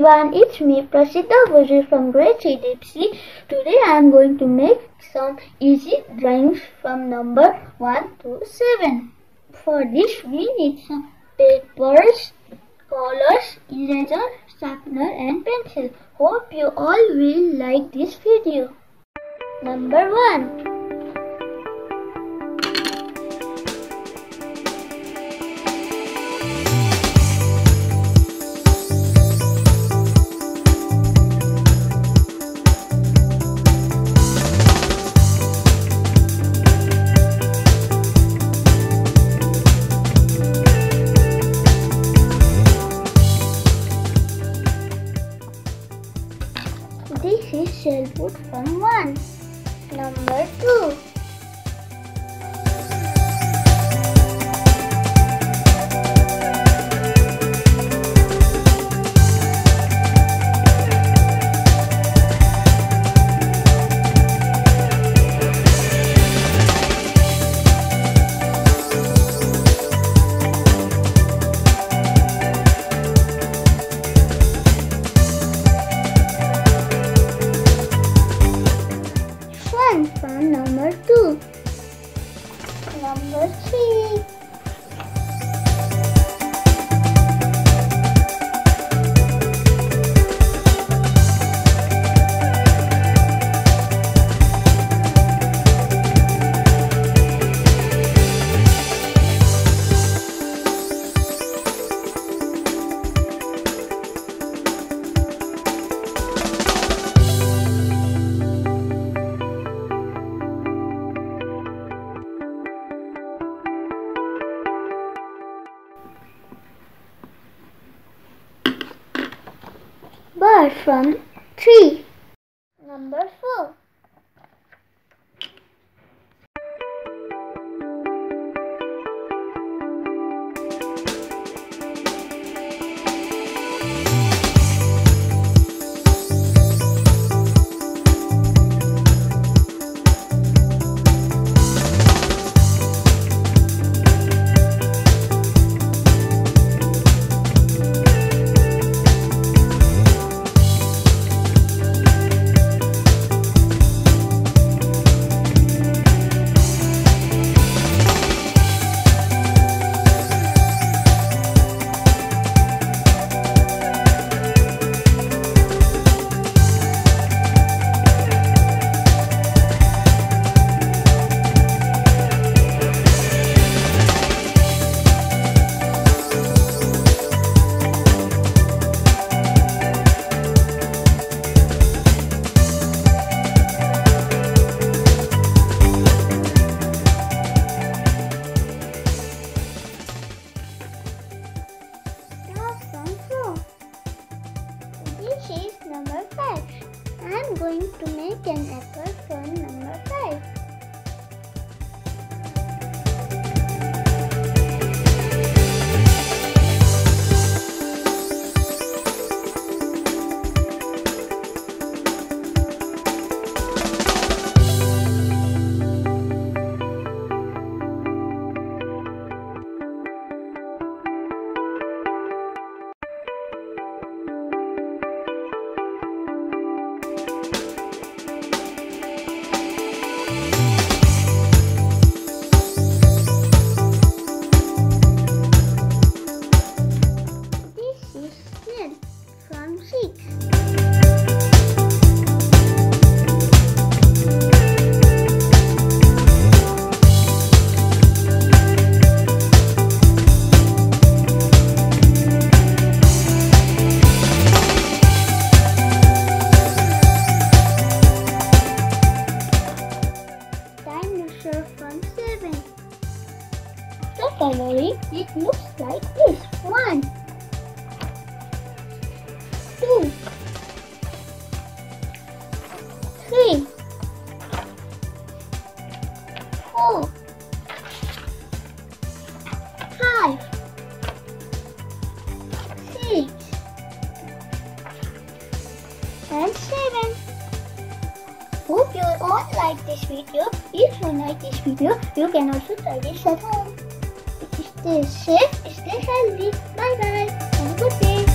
everyone, it's me Prasidhha Bhujel from grade 3 Dipsy. Today I am going to make some easy drawings from number 1 to 7. For this we need some papers, colors, eraser, sharpener and pencil. Hope you all will like this video. Number 1. This is shellwood from 1. Number 2. From number 2. Number 3. From 3. Am going to make an apple from number coloring, it looks like this. 1, two, three, four, five, six, and seven. Hope you all like this video. If you like this video, you can also try this at home. Dus is dit en lief. Bye bye. Have a good day.